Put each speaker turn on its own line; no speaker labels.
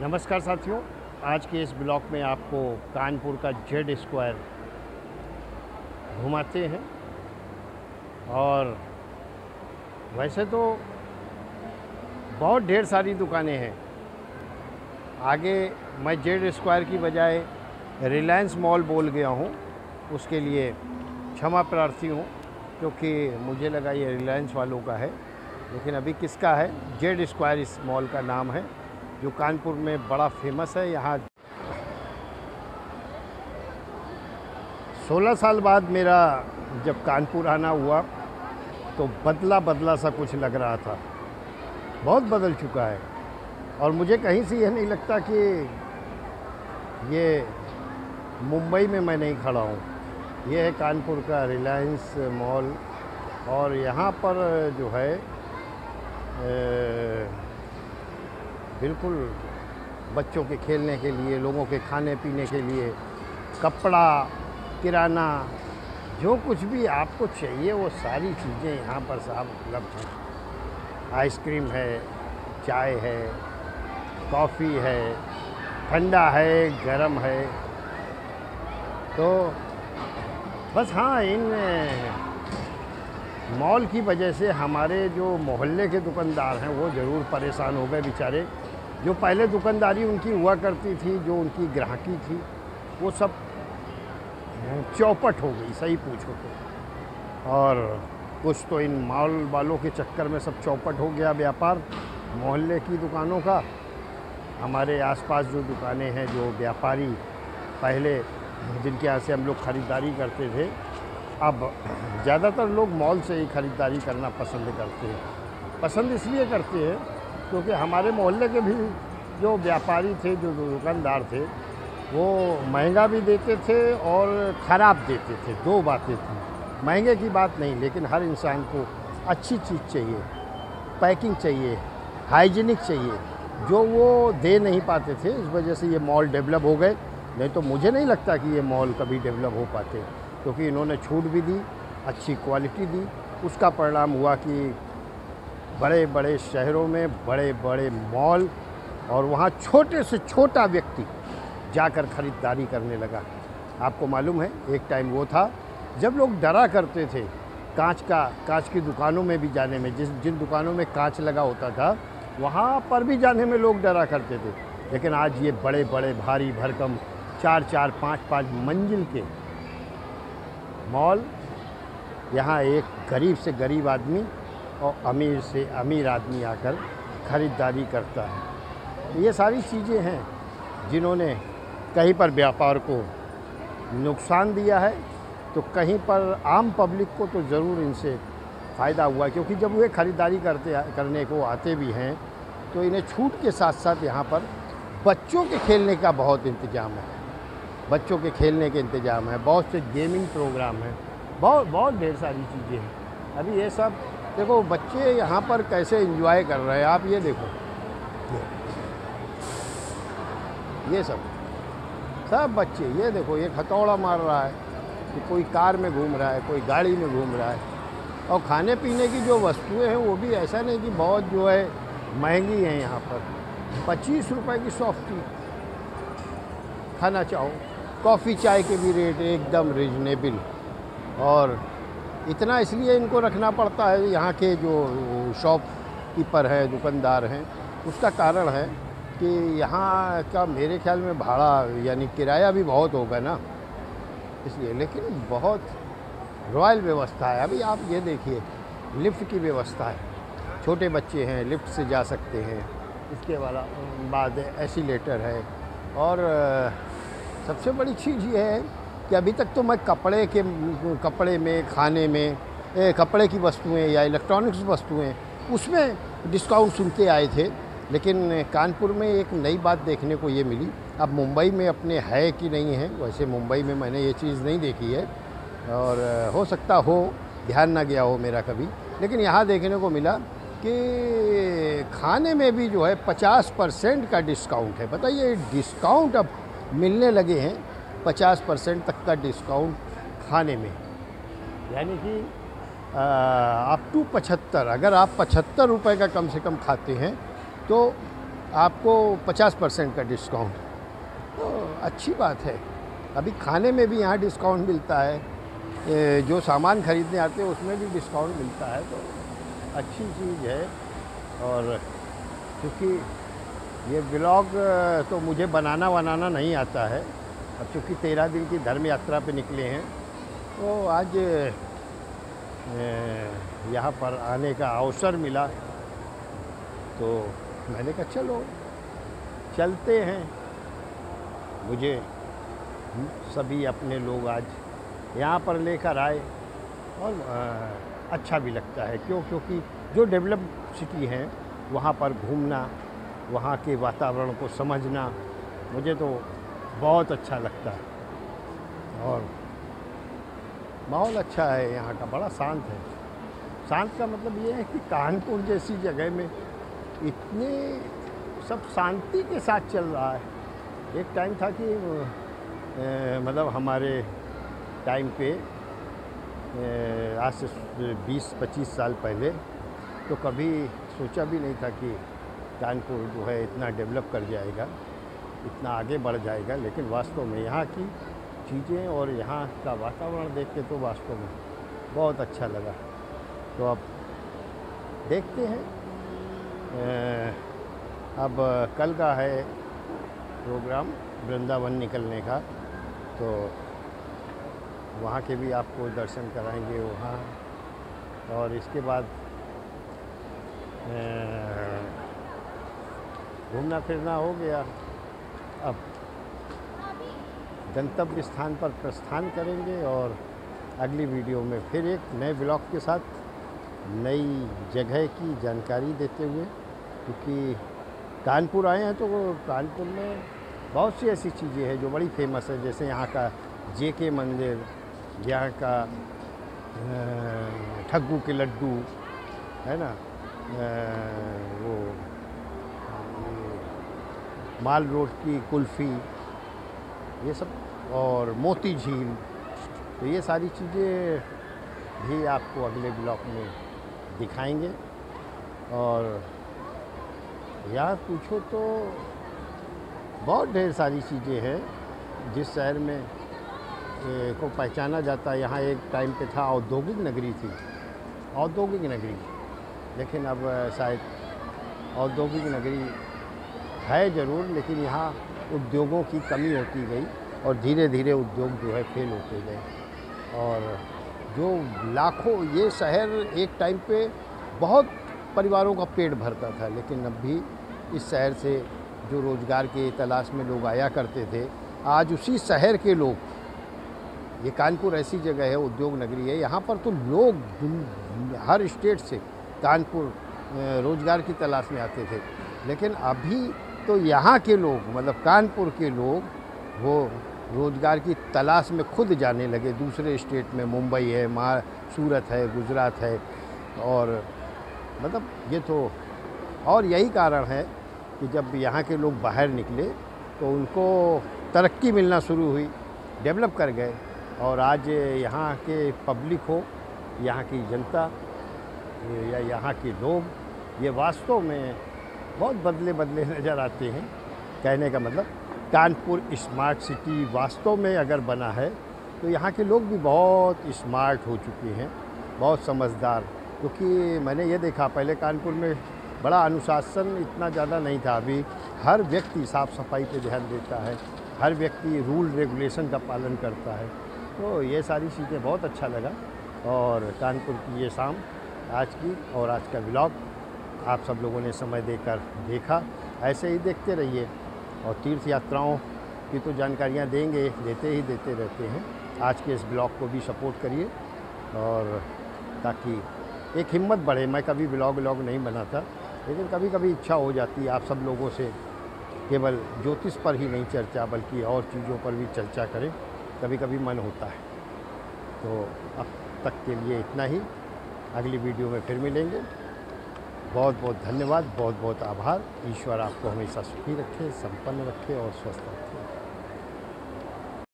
नमस्कार साथियों, आज के इस ब्लॉक में आपको कानपुर का जेड स्क्वायर घुमाते हैं। और वैसे तो बहुत ढेर सारी दुकानें हैं। आगे मैं जेड स्क्वायर की बजाय रिलायंस मॉल बोल गया हूँ, उसके लिए क्षमा प्रार्थी हूँ, क्योंकि मुझे लगा ये रिलायंस वालों का है, लेकिन अभी किसका है? जेड स्क्वायर इस मॉल का नाम है। जो कानपुर में बड़ा फ़ेमस है। यहाँ 16 साल बाद मेरा जब कानपुर आना हुआ तो बदला बदला सा कुछ लग रहा था। बहुत बदल चुका है। और मुझे कहीं से यह नहीं लगता कि ये मुंबई में मैं नहीं खड़ा हूँ। ये है कानपुर का रिलायंस मॉल। और यहाँ पर जो है ए, बिल्कुल बच्चों के खेलने के लिए, लोगों के खाने पीने के लिए, कपड़ा, किराना, जो कुछ भी आपको चाहिए, वो सारी चीज़ें यहाँ पर साहब उपलब्ध हैं। आइसक्रीम है, चाय है, कॉफ़ी है, ठंडा है, गरम है। तो बस हाँ इन मॉल की वजह से हमारे जो मोहल्ले के दुकानदार हैं, वो ज़रूर परेशान हो गए बेचारे। जो पहले दुकानदारी उनकी हुआ करती थी, जो उनकी ग्राहकी थी, वो सब चौपट हो गई, सही पूछो तो। और कुछ तो इन मॉल वालों के चक्कर में सब चौपट हो गया व्यापार, मोहल्ले की दुकानों का। हमारे आसपास जो दुकानें हैं, जो व्यापारी पहले जिनके यहाँ से हम लोग ख़रीदारी करते थे, अब ज़्यादातर लोग मॉल से ही ख़रीदारी करना पसंद करते हैं। पसंद इसलिए करते हैं क्योंकि हमारे मोहल्ले के भी जो व्यापारी थे, जो दुकानदार थे, वो महँगा भी देते थे और ख़राब देते थे। दो बातें थी। महँगे की बात नहीं, लेकिन हर इंसान को अच्छी चीज़ चाहिए, पैकिंग चाहिए, हाइजीनिक चाहिए। जो वो दे नहीं पाते थे, इस वजह से ये मॉल डेवलप हो गए। नहीं तो मुझे नहीं लगता कि ये मॉल कभी डेवलप हो पाते, क्योंकि इन्होंने छूट भी दी, अच्छी क्वालिटी दी। उसका परिणाम हुआ कि बड़े बड़े शहरों में बड़े बड़े मॉल और वहाँ छोटे से छोटा व्यक्ति जाकर ख़रीदारी करने लगा। आपको मालूम है, एक टाइम वो था, जब लोग डरा करते थे कांच का, कांच की दुकानों में भी जाने में, जिस, जिन दुकानों में कांच लगा होता था, वहाँ पर भी जाने में लोग डरा करते थे। लेकिन आज ये बड़े बड़े भारी भरकम चार चार, पाँच पाँच मंजिल के मॉल, यहाँ एक गरीब से गरीब आदमी और अमीर से अमीर आदमी आकर ख़रीदारी करता है। ये सारी चीज़ें हैं जिन्होंने कहीं पर व्यापार को नुकसान दिया है तो कहीं पर आम पब्लिक को तो ज़रूर इनसे फ़ायदा हुआ, क्योंकि जब वे ख़रीदारी करते करने को आते भी हैं तो इन्हें छूट के साथ साथ यहाँ पर बच्चों के खेलने का बहुत इंतज़ाम है। बच्चों के खेलने के इंतज़ाम है, बहुत से गेमिंग प्रोग्राम हैं, बहुत बहुत ढेर सारी चीज़ें हैं। अभी ये सब देखो, बच्चे यहाँ पर कैसे इंजॉय कर रहे हैं, आप ये देखो। ये सब। सब बच्चे, ये देखो, ये खतौड़ा मार रहा है कि कोई कार में घूम रहा है, कोई गाड़ी में घूम रहा है। और खाने पीने की जो वस्तुएँ हैं, वो भी ऐसा नहीं कि बहुत जो है महँगी हैं यहाँ पर। पच्चीस रुपए की सॉफ्टी खाना चाहो, कॉफ़ी चाय के भी रेट एकदम रिजनेबल और इतना इसलिए इनको रखना पड़ता है, यहाँ के जो शॉप कीपर हैं, दुकानदार हैं, उसका कारण है कि यहाँ का मेरे ख्याल में भाड़ा यानी किराया भी बहुत होगा ना। इसलिए लेकिन बहुत रॉयल व्यवस्था है। अभी आप ये देखिए, लिफ्ट की व्यवस्था है। छोटे बच्चे हैं, लिफ्ट से जा सकते हैं। इसके वाला, बाद एसीलेटर है। और, सबसे बड़ी चीज़ ये है कि अभी तक तो मैं कपड़े के कपड़े में खाने में ए, कपड़े की वस्तुएँ या इलेक्ट्रॉनिक्स वस्तुएँ उसमें डिस्काउंट सुनते आए थे लेकिन कानपुर में एक नई बात देखने को ये मिली। अब मुंबई में अपने है कि नहीं है वैसे मुंबई में मैंने ये चीज़ नहीं देखी है और हो सकता हो ध्यान ना गया हो मेरा कभी लेकिन यहाँ देखने को मिला कि खाने में भी जो है 50 परसेंट का डिस्काउंट है। बताइए डिस्काउंट अब मिलने लगे हैं पचास परसेंट तक का डिस्काउंट खाने में। यानी कि अप टू पचहत्तर, अगर आप पचहत्तर रुपये का कम से कम खाते हैं तो आपको 50 परसेंट का डिस्काउंट। तो अच्छी बात है। अभी खाने में भी यहाँ डिस्काउंट मिलता है। जो सामान खरीदने आते हैं, उसमें भी डिस्काउंट मिलता है तो अच्छी चीज़ है। और क्योंकि ये ब्लॉग तो मुझे बनाना बनाना नहीं आता है। अब चूँकि तेरह दिन की धर्म यात्रा पे निकले हैं तो आज यहाँ पर आने का अवसर मिला। तो मैंने कहा, चलो, चलते हैं। मुझे सभी अपने लोग आज यहाँ पर लेकर आए और अच्छा भी लगता है। क्यों? क्योंकि जो डेवलप सिटी हैं, वहाँ पर घूमना, वहाँ के वातावरण को समझना, मुझे तो बहुत अच्छा लगता है। और माहौल अच्छा है यहाँ का बड़ा शांत है। शांत का मतलब ये है कि कानपुर जैसी जगह में इतने सब शांति के साथ चल रहा है। एक टाइम था कि ए, मतलब हमारे टाइम पे आज से 20-25 साल पहले तो कभी सोचा भी नहीं था कि कानपुर जो है इतना डेवलप कर जाएगा। इतना आगे बढ़ जाएगा, लेकिन वास्तव में यहाँ की चीज़ें और यहाँ का वातावरण देख के तो वास्तव में बहुत अच्छा लगा। तो अब देखते हैं। अब कल का है प्रोग्राम वृंदावन निकलने का तो वहाँ के भी आपको दर्शन कराएँगे वहाँ। और इसके बाद घूमना फिरना हो गया। अब गंतव्य स्थान पर प्रस्थान करेंगे और अगली वीडियो में फिर एक नए ब्लॉग के साथ नई जगह की जानकारी देते हुए, क्योंकि कानपुर आए हैं तो कानपुर में बहुत सी ऐसी चीज़ें हैं जो बड़ी फ़ेमस है, जैसे यहाँ का जे के मंदिर, यहाँ का ठग्गू के लड्डू, है ना? वो माल रोड की कुल्फ़ी, ये सब और मोती झील तो ये सारी चीज़ें भी आपको अगले ब्लॉक में दिखाएँगे। और यहाँ पूछो तो बहुत ढेर सारी चीज़ें हैं, जिस शहर में को पहचाना जाता है। यहाँ एक टाइम पे था औद्योगिक नगरी थी, औद्योगिक नगरी। लेकिन अब शायद औद्योगिक नगरी है ज़रूर, लेकिन यहाँ उद्योगों की कमी होती गई और धीरे धीरे उद्योग जो है फेल होते गए। और जो लाखों, ये शहर एक टाइम पे बहुत परिवारों का पेट भरता था, लेकिन अब भी इस शहर से जो रोज़गार के तलाश में लोग आया करते थे, आज उसी शहर के लोग, ये कानपुर ऐसी जगह है, उद्योग नगरी है, यहाँ पर तो लोग हर स्टेट से कानपुर रोज़गार की तलाश में आते थे। लेकिन अभी तो यहाँ के लोग मतलब कानपुर के लोग, वो रोज़गार की तलाश में खुद जाने लगे। दूसरे स्टेट में, मुंबई है, महा, सूरत है, गुजरात है, और मतलब ये तो और यही कारण है कि जब यहाँ के लोग बाहर निकले तो उनको तरक्की मिलना शुरू हुई, डेवलप कर गए, और आज यहाँ के पब्लिक हो, यहाँ की जनता, या यहाँ के लोग, ये वास्तव में बहुत बदले बदले नज़र आते हैं, कहने का मतलब। कानपुर स्मार्ट सिटी वास्तव में अगर बना है तो यहाँ के लोग भी बहुत स्मार्ट हो चुके हैं, बहुत समझदार। क्योंकि मैंने ये देखा, पहले कानपुर में बड़ा अनुशासन इतना ज़्यादा नहीं था। अभी हर व्यक्ति साफ़ सफ़ाई पे ध्यान देता है, हर व्यक्ति रूल रेगुलेशन का पालन करता है। तो ये सारी चीज़ें बहुत अच्छा लगा। और कानपुर की ये शाम आज की और आज का ब्लॉग आप सब लोगों ने समय देकर देखा। ऐसे ही देखते रहिए और तीर्थ यात्राओं की तो जानकारियाँ देंगे, देते ही देते रहते हैं। आज के इस ब्लॉग को भी सपोर्ट करिए और ताकि एक हिम्मत बढ़े। मैं कभी ब्लॉग, व्लॉग नहीं बनाता, लेकिन कभी कभी इच्छा हो जाती है आप सब लोगों से केवल ज्योतिष पर ही नहीं चर्चा, बल्कि और चीज़ों पर भी चर्चा करें। कभी कभी मन होता है। तो अब तक के लिए इतना ही। अगली वीडियो में फिर मिलेंगे। बहुत बहुत धन्यवाद बहुत बहुत आभार। ईश्वर आपको हमेशा सुखी रखे, संपन्न रखे और स्वस्थ रखे।